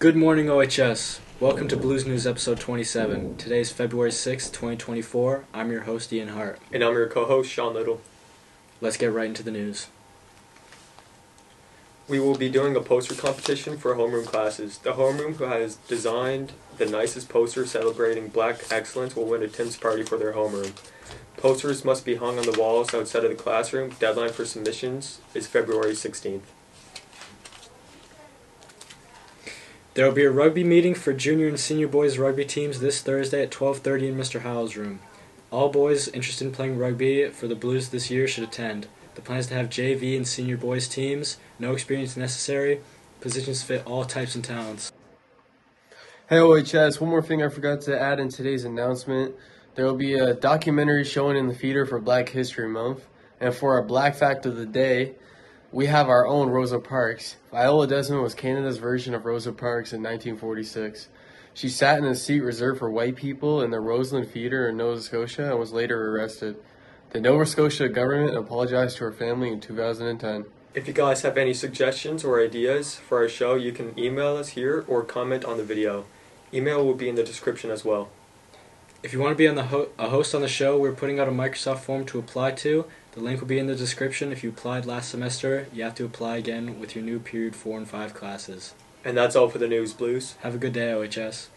Good morning, OHS. Welcome to Blues News episode 27. Today is February 6, 2024. I'm your host, Ian Hart. And I'm your co host, Sean Little. Let's get right into the news. We will be doing a poster competition for homeroom classes. The homeroom who has designed the nicest poster celebrating black excellence will win a Tim's party for their homeroom. Posters must be hung on the walls outside of the classroom. Deadline for submissions is February 16th. There will be a rugby meeting for junior and senior boys rugby teams this Thursday at 12:30 in Mr. Howell's room. All boys interested in playing rugby for the Blues this year should attend. The plan is to have JV and senior boys teams, no experience necessary. Positions fit all types and talents. Hey OHS, one more thing I forgot to add in today's announcement. There will be a documentary showing in the feeder for Black History Month. And for our Black Fact of the Day, we have our own Rosa Parks. Viola Desmond was Canada's version of Rosa Parks in 1946. She sat in a seat reserved for white people in the Roseland Theater in Nova Scotia and was later arrested. The Nova Scotia government apologized to her family in 2010. If you guys have any suggestions or ideas for our show, you can email us here or comment on the video. Email will be in the description as well. If you want to be on the ho- a host on the show, we're putting out a Microsoft form to apply to. The link will be in the description. If you applied last semester, you have to apply again with your new period 4 and 5 classes. And that's all for the news, Blues. Have a good day, OHS.